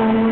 Lord.